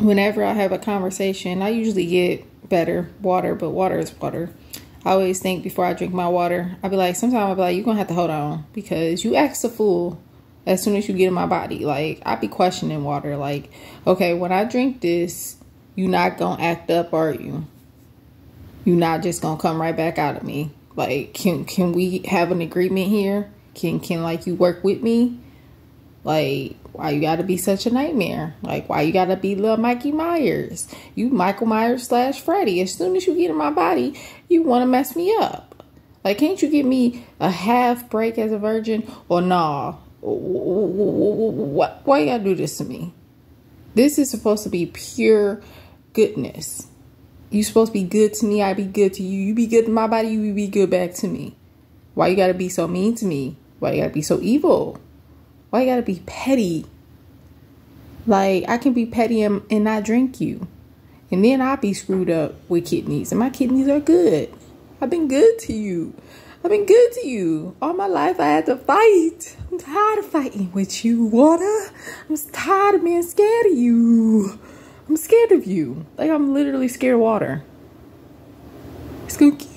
whenever I have a conversation, I usually get better water, but water is water. I always think before I drink my water, I'll be like, sometimes I'll be like, you're gonna have to hold on because you act a fool as soon as you get in my body. Like, I be questioning water. Like, okay, when I drink this, you not gonna act up, are you? You not just gonna come right back out of me. Like, can can we have an agreement here? Can can like you work with me? Like, why you gotta be such a nightmare? Like, why you gotta be little Mikey Myers? You Michael Myers slash Freddy. As soon as you get in my body, you wanna mess me up. Like, can't you give me a half break as a virgin? Or nah? Why you gotta do this to me? This is supposed to be pure goodness. You supposed to be good to me. I be good to you. You be good to my body. You be good back to me. Why you gotta be so mean to me? Why you gotta be so evil? Why you gotta be petty? Like I can be petty and, and not drink you. And then I'll be screwed up with kidneys. And my kidneys are good. I've been good to you. I've been good to you. All my life I had to fight. I'm tired of fighting with you, water. I'm tired of being scared of you. I'm scared of you. Like I'm literally scared of water. Skooky.